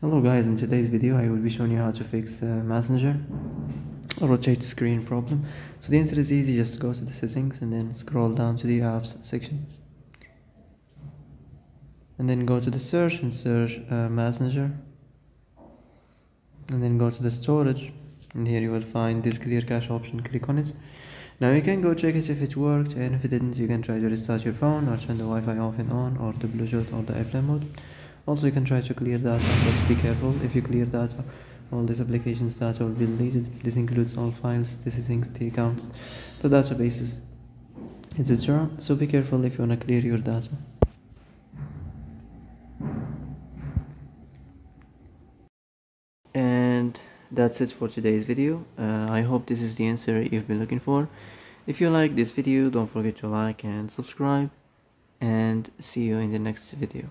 Hello guys, in today's video I will be showing you how to fix uh, messenger rotate screen problem. So the answer is easy, just go to the settings and then scroll down to the apps section. And then go to the search and search uh, messenger. And then go to the storage and here you will find this clear cache option, click on it. Now you can go check it if it worked and if it didn't you can try to restart your phone or turn the Wi-Fi off and on or the Bluetooth or the airplane mode also you can try to clear data but be careful. If you clear data all these applications data will be deleted. This includes all files. The settings the accounts. The databases etc so be careful if you want to clear your data. And that's it for today's video. Uh, i hope this is the answer you've been looking for. If you like this video don't forget to like and subscribe. And see you in the next video